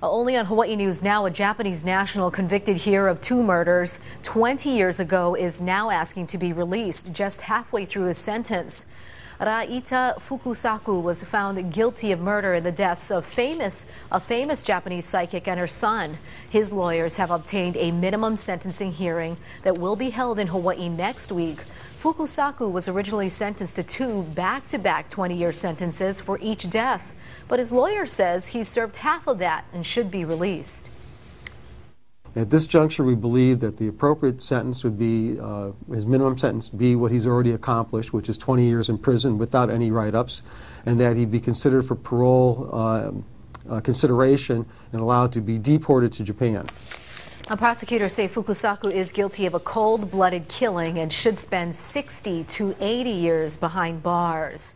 Uh, Only on Hawaii News Now, a Japanese national convicted here of two murders 20 years ago is now asking to be released just halfway through his sentence. Raita Fukusaku was found guilty of murder in the deaths of famous, a famous Japanese psychic and her son. His lawyers have obtained a minimum sentencing hearing that will be held in Hawaii next week. Fukusaku was originally sentenced to two back-to-back 20-year sentences for each death, but his lawyer says he served half of that and should be released. At this juncture, we believe that the appropriate sentence would be, uh, his minimum sentence be what he's already accomplished, which is 20 years in prison without any write-ups, and that he'd be considered for parole uh, uh, consideration and allowed to be deported to Japan. A prosecutors say Fukusaku is guilty of a cold-blooded killing and should spend 60 to 80 years behind bars.